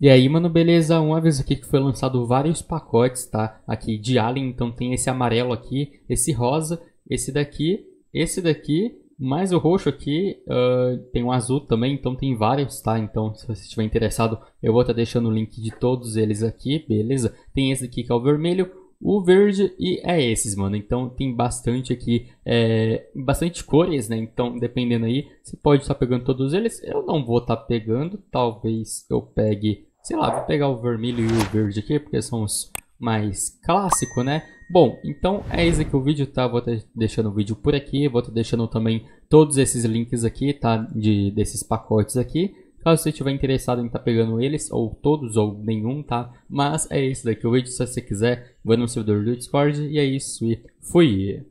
E aí, mano, beleza? Uma vez aqui que foi lançado vários pacotes, tá? Aqui de Alien, então tem esse amarelo aqui, esse rosa, esse daqui, esse daqui, mais o roxo aqui, uh, tem um azul também, então tem vários, tá? Então, se você estiver interessado, eu vou estar tá deixando o link de todos eles aqui, beleza? Tem esse aqui que é o vermelho, o verde e é esses, mano. Então tem bastante aqui, é, bastante cores, né? Então dependendo aí, você pode estar tá pegando todos eles. Eu não vou estar tá pegando, talvez eu pegue Sei lá, vou pegar o vermelho e o verde aqui, porque são os mais clássicos, né? Bom, então é esse aqui o vídeo, tá? Vou estar deixando o vídeo por aqui, vou estar deixando também todos esses links aqui, tá? De, desses pacotes aqui. Caso você estiver interessado em estar tá pegando eles, ou todos, ou nenhum, tá? Mas é esse daqui o vídeo, se você quiser, vai no servidor do Discord, e é isso, e fui!